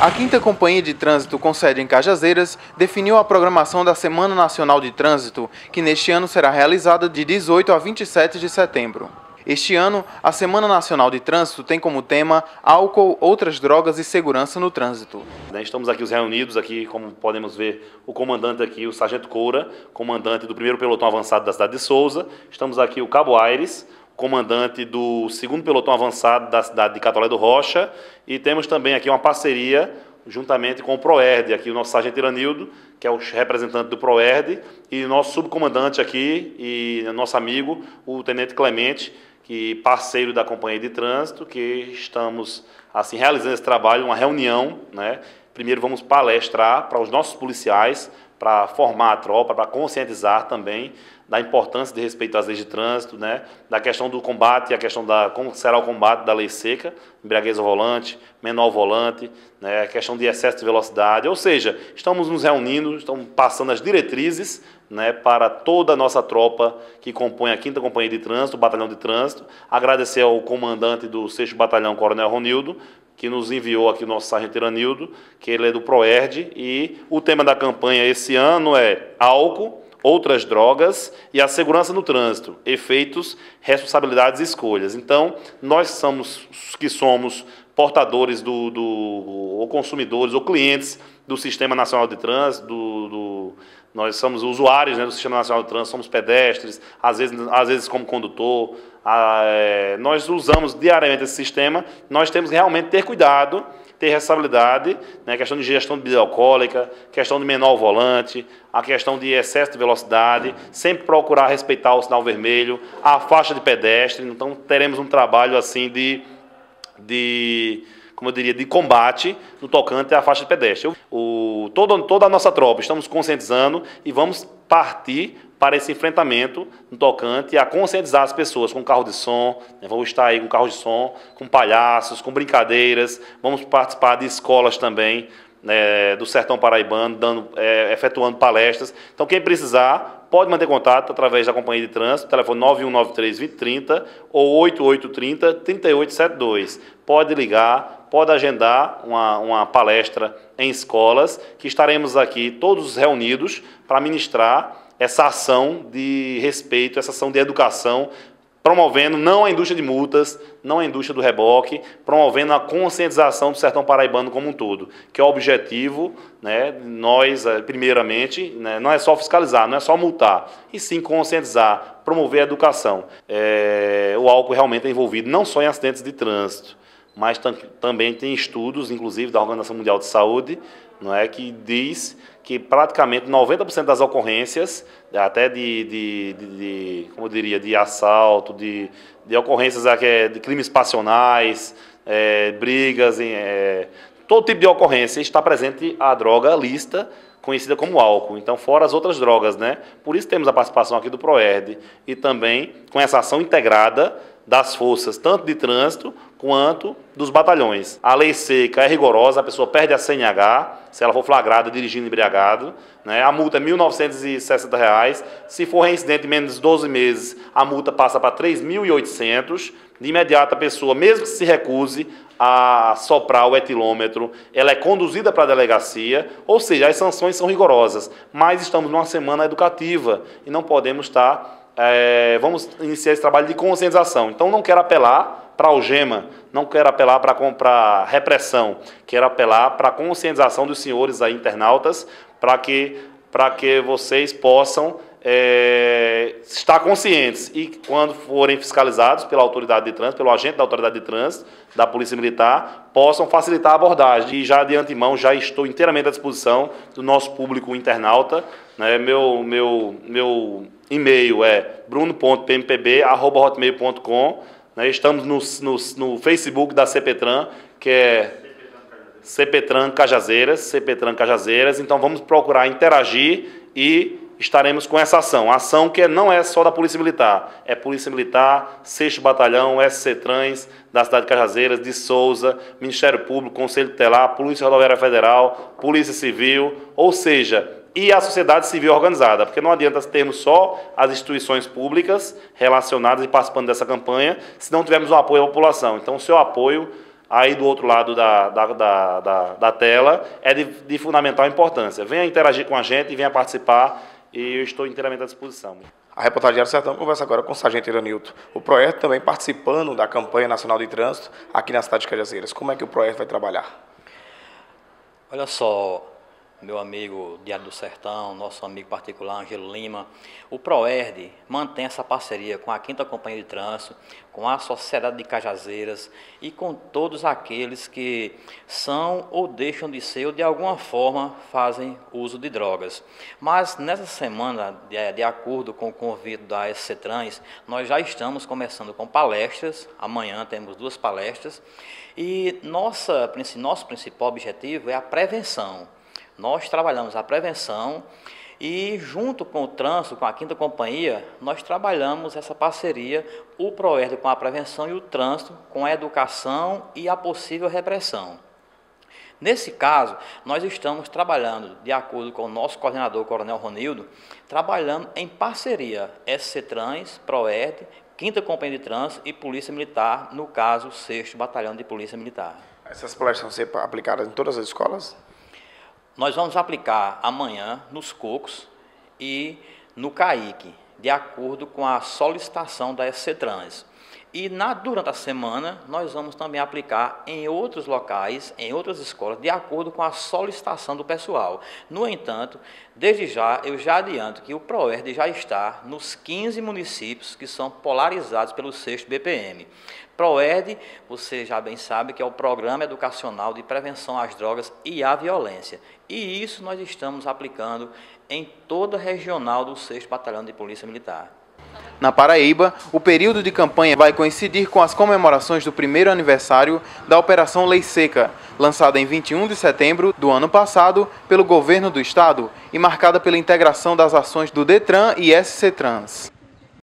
A quinta Companhia de Trânsito com sede em Cajazeiras definiu a programação da Semana Nacional de Trânsito, que neste ano será realizada de 18 a 27 de setembro. Este ano, a Semana Nacional de Trânsito tem como tema álcool, outras drogas e segurança no trânsito. Estamos aqui os reunidos, aqui como podemos ver, o comandante aqui, o Sargento Coura, comandante do primeiro pelotão avançado da cidade de Souza. Estamos aqui o Cabo Aires, comandante do segundo pelotão avançado da cidade de Catolé do Rocha, e temos também aqui uma parceria juntamente com o Proerd, aqui o nosso sargento Iranildo, que é o representante do Proerd, e nosso subcomandante aqui e nosso amigo, o Tenente Clemente, que parceiro da Companhia de Trânsito, que estamos assim realizando esse trabalho, uma reunião, né? Primeiro vamos palestrar para os nossos policiais, para formar a tropa, para conscientizar também da importância de respeito às leis de trânsito, né? da questão do combate, a questão da como será o combate da lei seca, embriaguez ao volante, menor ao volante, né? a questão de excesso de velocidade, ou seja, estamos nos reunindo, estamos passando as diretrizes né, para toda a nossa tropa que compõe a 5 Companhia de Trânsito, o Batalhão de Trânsito, agradecer ao comandante do 6 Batalhão, Coronel Ronildo, que nos enviou aqui o nosso sargento Iranildo, que ele é do PROERD, e o tema da campanha esse ano é álcool, outras drogas e a segurança no trânsito, efeitos, responsabilidades e escolhas. Então, nós somos que somos portadores do, do ou consumidores ou clientes do Sistema Nacional de Trânsito, do, do nós somos usuários né, do Sistema Nacional de Trânsito, somos pedestres, às vezes, às vezes como condutor. É, nós usamos diariamente esse sistema, nós temos que realmente ter cuidado, ter responsabilidade, né, questão de gestão de bebida alcoólica, questão de menor volante, a questão de excesso de velocidade, sempre procurar respeitar o sinal vermelho, a faixa de pedestre. Então, teremos um trabalho assim de. de como eu diria, de combate no tocante à faixa de pedestre. O, todo, toda a nossa tropa estamos conscientizando e vamos partir para esse enfrentamento no tocante a conscientizar as pessoas com carro de som, né, vamos estar aí com carro de som, com palhaços, com brincadeiras, vamos participar de escolas também, né, do Sertão Paraibano, dando, é, efetuando palestras. Então, quem precisar, pode manter contato através da Companhia de Trânsito, telefone 9193-2030 ou 8830-3872. Pode ligar, pode agendar uma, uma palestra em escolas, que estaremos aqui todos reunidos para ministrar essa ação de respeito, essa ação de educação promovendo não a indústria de multas, não a indústria do reboque, promovendo a conscientização do sertão paraibano como um todo, que é o objetivo, né, nós, eh, primeiramente, né, não é só fiscalizar, não é só multar, e sim conscientizar, promover a educação. É, o álcool realmente é envolvido não só em acidentes de trânsito, mas tam também tem estudos, inclusive da Organização Mundial de Saúde, não é, que diz que praticamente 90% das ocorrências, até de, de, de, de, como eu diria, de assalto, de, de ocorrências de crimes passionais, é, brigas, é, todo tipo de ocorrência está presente a droga lista conhecida como álcool. Então, fora as outras drogas, né? Por isso temos a participação aqui do Proerd e também com essa ação integrada das forças, tanto de trânsito quanto dos batalhões. A lei seca é rigorosa, a pessoa perde a CNH se ela for flagrada dirigindo embriagado. Né? A multa é R$ 1.960. Se for reincidente menos de 12 meses, a multa passa para R$ 3.800. De imediato, a pessoa, mesmo que se recuse a soprar o etilômetro, ela é conduzida para a delegacia, ou seja, as sanções são rigorosas. Mas estamos numa semana educativa e não podemos estar é, vamos iniciar esse trabalho de conscientização. Então, não quero apelar para algema, não quero apelar para repressão, quero apelar para a conscientização dos senhores aí, internautas, para que, que vocês possam é, estar conscientes e, quando forem fiscalizados pela autoridade de trânsito, pelo agente da autoridade de trânsito, da Polícia Militar, possam facilitar a abordagem. E já de antemão, já estou inteiramente à disposição do nosso público internauta. Né? Meu, meu, meu e-mail é bruno.pmpb.hotmail.com. Né? Estamos no, no, no, Facebook da CPTRAN, que é CPTRAN Cajazeiras, CPTRAN Cajazeiras. Então vamos procurar interagir e estaremos com essa ação. A ação que não é só da Polícia Militar, é Polícia Militar, 6 Batalhão, SC Trans, da cidade de Cajazeiras, de Souza, Ministério Público, Conselho Tutelar, Polícia Rodoviária Federal, Polícia Civil, ou seja, e a sociedade civil organizada, porque não adianta termos só as instituições públicas relacionadas e participando dessa campanha, se não tivermos o apoio à população. Então, o seu apoio aí do outro lado da, da, da, da, da tela, é de, de fundamental importância. Venha interagir com a gente, venha participar e eu estou inteiramente à disposição. A reportagem Diário Sertão conversa agora com o Sargento Iranilton. O Proer também participando da campanha nacional de trânsito aqui na cidade de Cajazeiras. Como é que o Proer vai trabalhar? Olha só, meu amigo Diário do Sertão, nosso amigo particular Angelo Lima. O ProERD mantém essa parceria com a Quinta Companhia de Trânsito, com a Sociedade de Cajazeiras e com todos aqueles que são ou deixam de ser ou de alguma forma fazem uso de drogas. Mas nessa semana, de, de acordo com o convite da SC Trans, nós já estamos começando com palestras. Amanhã temos duas palestras e nossa, nosso principal objetivo é a prevenção nós trabalhamos a prevenção e, junto com o trânsito, com a quinta companhia, nós trabalhamos essa parceria, o PROERD com a prevenção e o trânsito com a educação e a possível repressão. Nesse caso, nós estamos trabalhando, de acordo com o nosso coordenador, Coronel Ronildo, trabalhando em parceria SC Trans, PROERD, Quinta Companhia de Trânsito e Polícia Militar, no caso, 6 Batalhão de Polícia Militar. Essas palestras vão ser aplicadas em todas as escolas? Nós vamos aplicar amanhã nos cocos e no CAIC, de acordo com a solicitação da SC Trans. E na, durante a semana, nós vamos também aplicar em outros locais, em outras escolas, de acordo com a solicitação do pessoal. No entanto, desde já, eu já adianto que o PROERD já está nos 15 municípios que são polarizados pelo 6 BPM. PROERD, você já bem sabe que é o Programa Educacional de Prevenção às Drogas e à Violência. E isso nós estamos aplicando em toda a regional do 6 Batalhão de Polícia Militar. Na Paraíba, o período de campanha vai coincidir com as comemorações do primeiro aniversário da Operação Lei Seca, lançada em 21 de setembro do ano passado pelo governo do estado e marcada pela integração das ações do Detran e SC Trans.